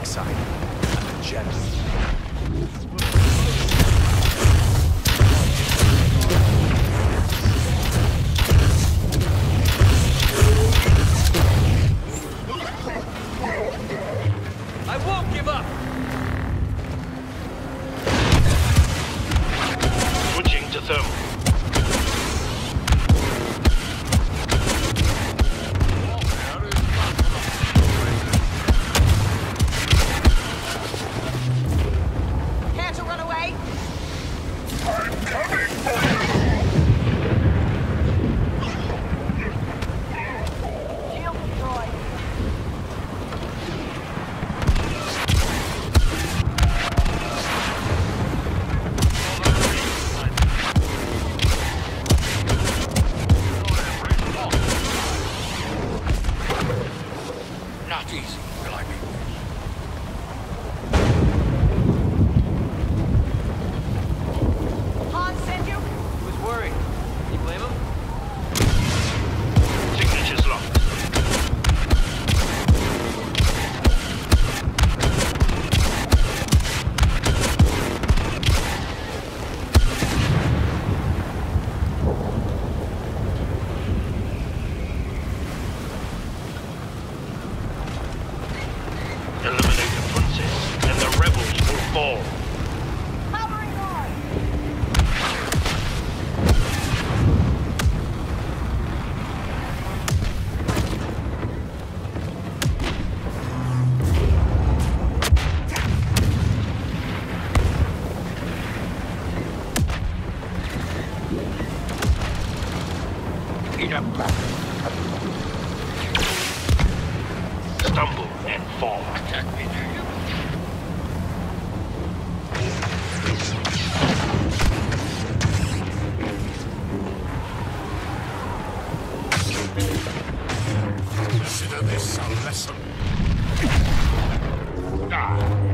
dark side. I'm a Jedi. climbing. Peter. Stumble and fall. Attack me. Consider this a lesson. Ah.